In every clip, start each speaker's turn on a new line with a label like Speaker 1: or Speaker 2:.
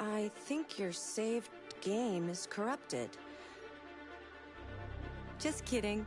Speaker 1: I think your saved game is corrupted. Just kidding.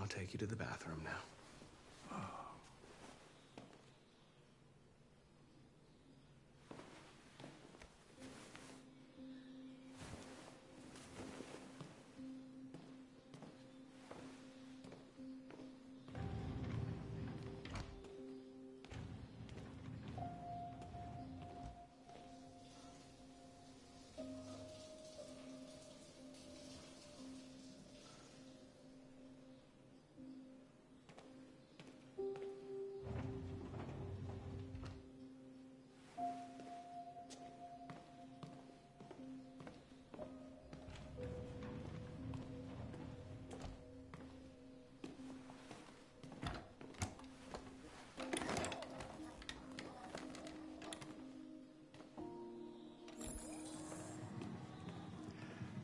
Speaker 2: I'll take you to the bathroom now.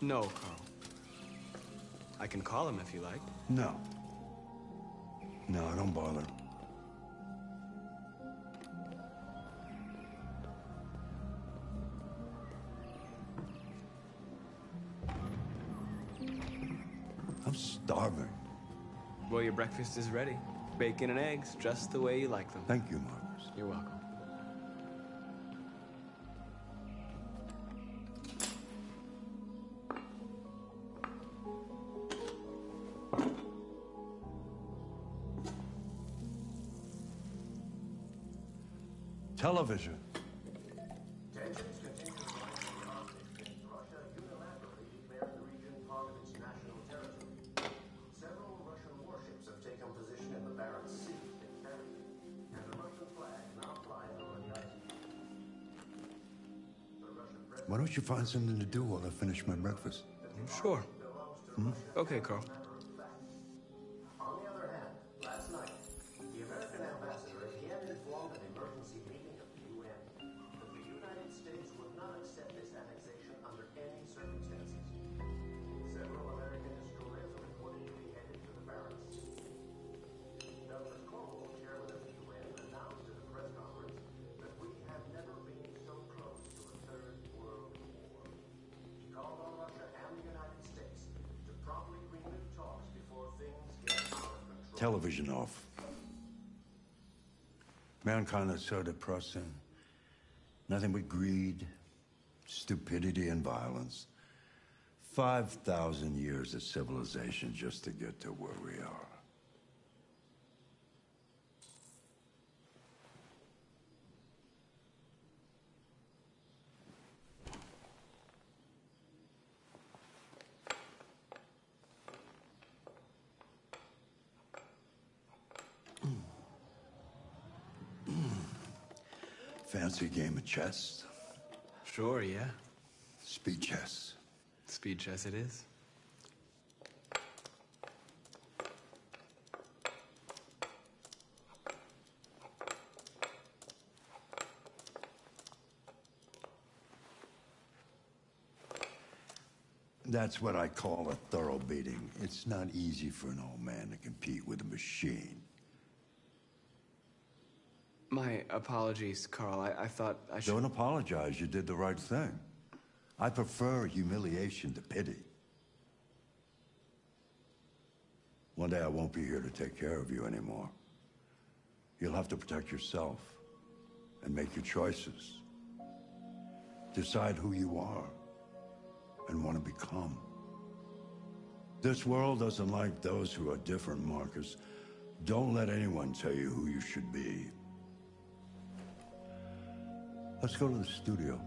Speaker 2: No, Carl. I can call him if you like.
Speaker 3: No. No, don't bother. I'm starving.
Speaker 2: Well, your breakfast is ready. Bacon and eggs, just the way you like them.
Speaker 3: Thank you, Markus.
Speaker 2: You're welcome.
Speaker 4: President
Speaker 3: Why don't you find something to do while I finish my breakfast?
Speaker 2: Sure. Hmm? Okay, Carl.
Speaker 3: Television off. Mankind is so depressing. Nothing but greed, stupidity, and violence. 5,000 years of civilization just to get to where we are. Fancy game of chess?
Speaker 2: Sure, yeah.
Speaker 3: Speed chess.
Speaker 2: Speed chess it is.
Speaker 3: That's what I call a thorough beating. It's not easy for an old man to compete with a machine.
Speaker 2: My apologies, Carl. I, I thought I should.
Speaker 3: Don't apologize. You did the right thing. I prefer humiliation to pity. One day I won't be here to take care of you anymore. You'll have to protect yourself and make your choices. Decide who you are and want to become. This world doesn't like those who are different, Markus. Don't let anyone tell you who you should be. Let's go to the studio.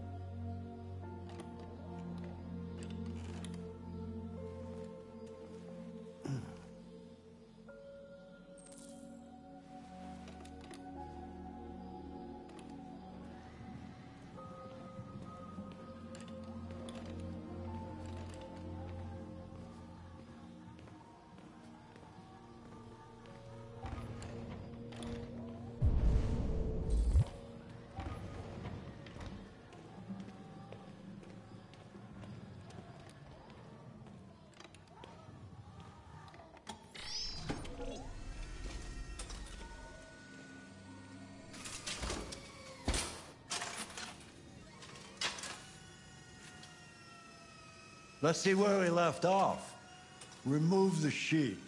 Speaker 3: Let's see where we left off. Remove the sheet.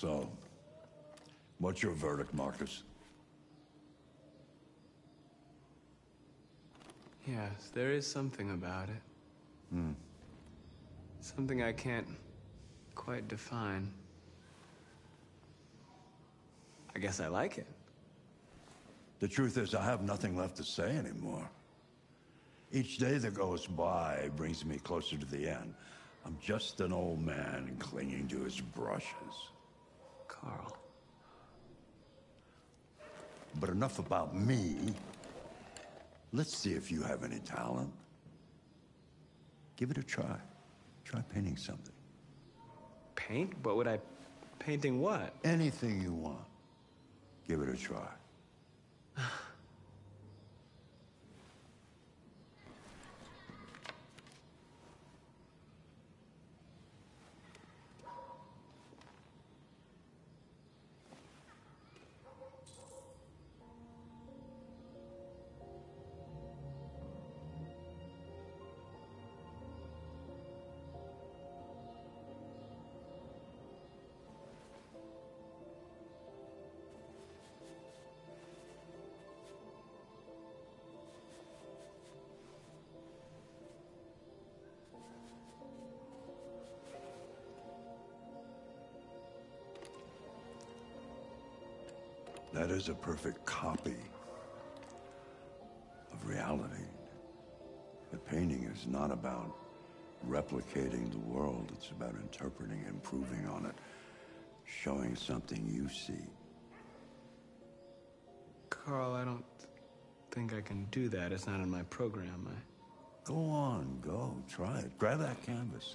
Speaker 3: So, what's your verdict, Markus?
Speaker 2: Yes, there is something about it.
Speaker 3: Hmm.
Speaker 2: Something I can't quite define. I guess I like it.
Speaker 3: The truth is, I have nothing left to say anymore. Each day that goes by brings me closer to the end. I'm just an old man clinging to his brushes.
Speaker 2: Carl.
Speaker 3: But enough about me. Let's see if you have any talent. Give it a try. Try painting something.
Speaker 2: Paint? What would I... Painting what?
Speaker 3: Anything you want. Give it a try. That is a perfect copy of reality. The painting is not about replicating the world. It's about interpreting, improving on it, showing something you see.
Speaker 2: Carl, I don't think I can do that. It's not in my program. I...
Speaker 3: Go on, go, try it. Grab that canvas.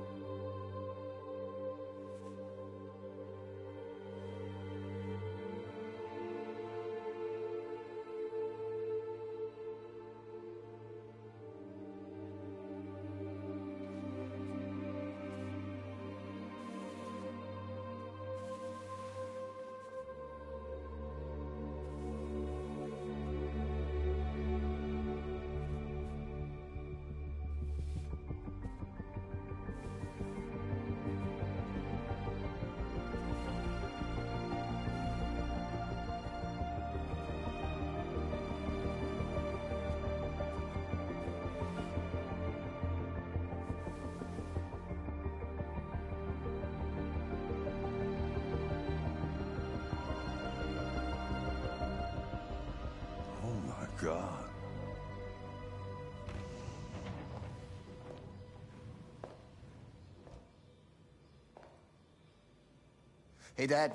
Speaker 5: Hey, Dad.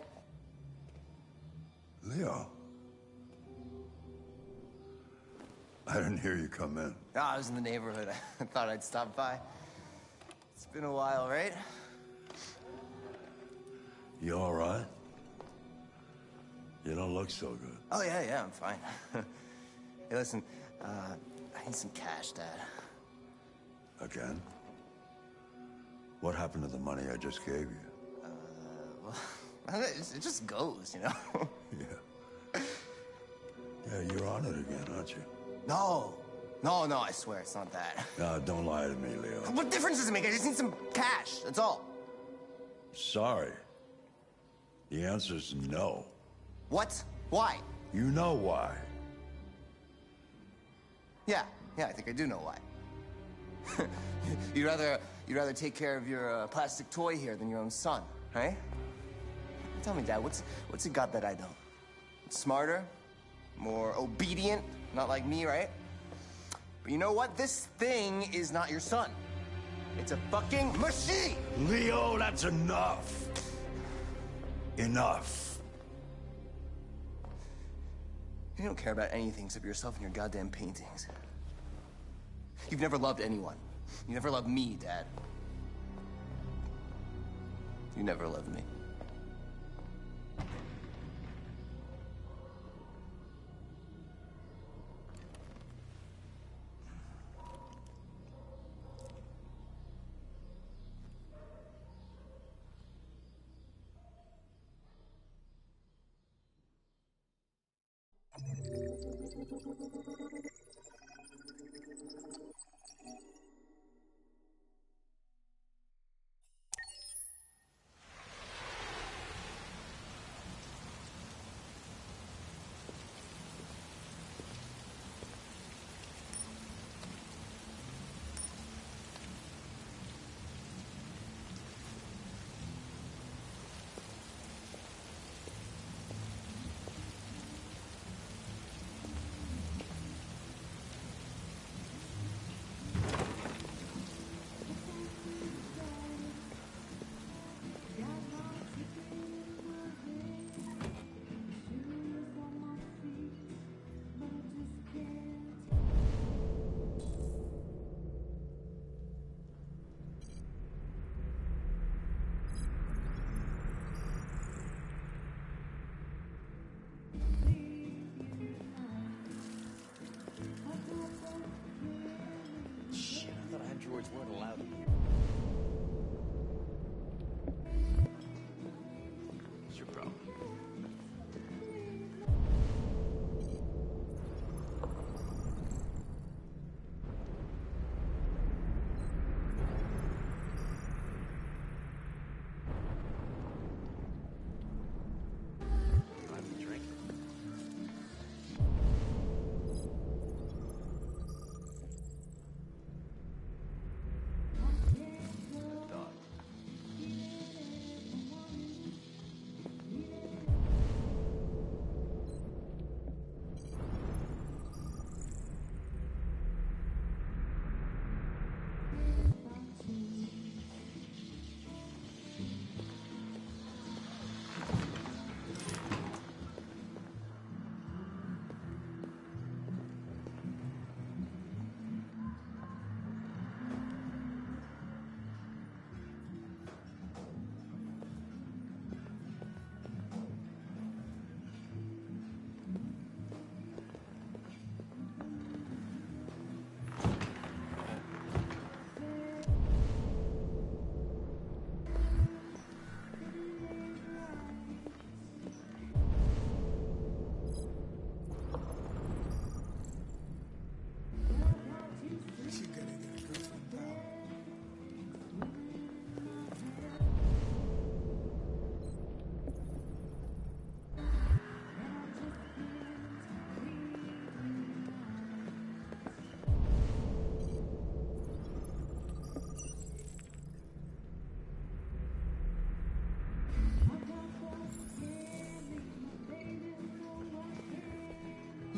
Speaker 3: Leo. I didn't hear you come in.
Speaker 5: Oh, I was in the neighborhood. I thought I'd stop by. It's been a while, right?
Speaker 3: You all right? You don't look so good.
Speaker 5: Oh, yeah, yeah, I'm fine. hey, listen, uh, I need some cash, Dad.
Speaker 3: Again? What happened to the money I just gave you?
Speaker 5: Well, it just goes, you know?
Speaker 3: Yeah. Yeah, you're on it again, aren't you?
Speaker 5: no, no, no, I swear it's not that.
Speaker 3: No, don't lie to me, Leo.
Speaker 5: What difference does it make? I just need some cash, that's all.
Speaker 3: Sorry. The answer's no.
Speaker 5: What? Why?
Speaker 3: You know why.
Speaker 5: Yeah, yeah, I think I do know why. you'd rather you'd rather take care of your uh, plastic toy here than your own son, right? Tell me, Dad, what's what's it got that I don't? Smarter, more obedient, not like me, right? But you know what? This thing is not your son. It's a fucking machine.
Speaker 3: Leo, that's enough. Enough.
Speaker 5: You don't care about anything except yourself and your goddamn paintings. You've never loved anyone. You never loved me, Dad. You never loved me.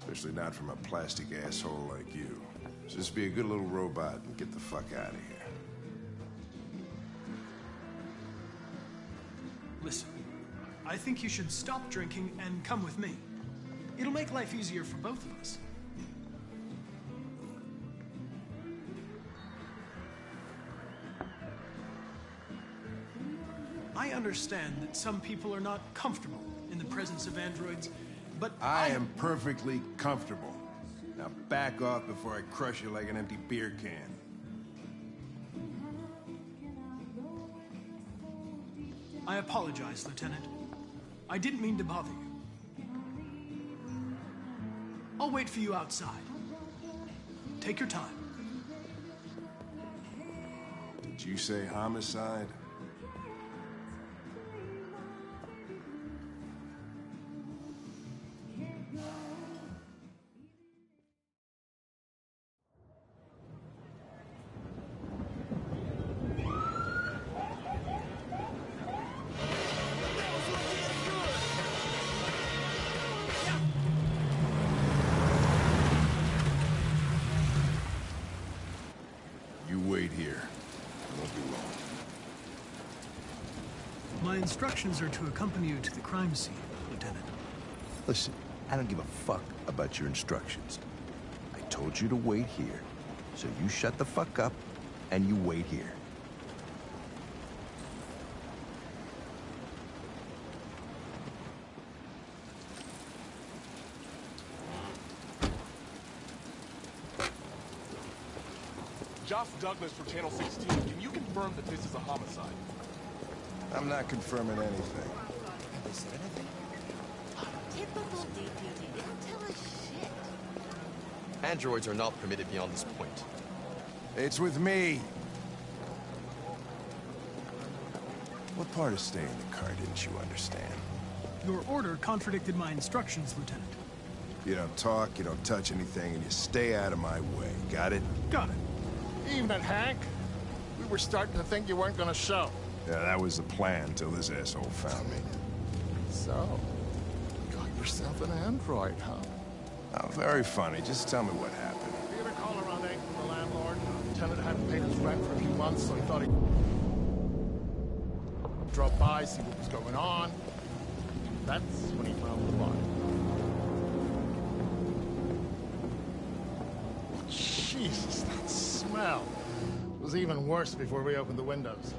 Speaker 6: Especially not from a plastic asshole like you. Just be a good little robot and get the fuck out of here.
Speaker 7: Listen, I think you should stop drinking and come with me. It'll make life easier for both of us. I understand that some people are not comfortable in the presence of androids, but
Speaker 6: I am perfectly comfortable. Now back off before I crush you like an empty beer can.
Speaker 7: I apologize, Lieutenant. I didn't mean to bother you. I'll wait for you outside. Take your time.
Speaker 6: Did you say homicide?
Speaker 7: My instructions are to accompany you to the crime scene, Lieutenant.
Speaker 6: Listen, I don't give a fuck about your instructions. I told you to wait here. So you shut the fuck up and you wait here.
Speaker 8: Josh Douglas for Channel 16. Can you confirm that this is a homicide?
Speaker 6: I'm not confirming anything.
Speaker 9: Typical DPD. They don't tell us shit.
Speaker 10: Androids are not permitted beyond this point.
Speaker 6: It's with me. What part of staying in the car didn't you understand?
Speaker 7: Your order contradicted my instructions, Lieutenant.
Speaker 6: You don't talk, you don't touch anything, and you stay out of my way. Got it?
Speaker 7: Got it.
Speaker 11: Evening, Hank. We were starting to think you weren't gonna show.
Speaker 6: Yeah, that was the plan till this asshole found me.
Speaker 11: So, got yourself an android, huh?
Speaker 6: Oh, very funny. Just tell me what happened.
Speaker 11: We had a call around 8 from the landlord. The tenant hadn't paid his rent for a few months, so he thought he'd drop by, see what was going on. That's when he found the body. Jesus, that smell was even worse before we opened the windows.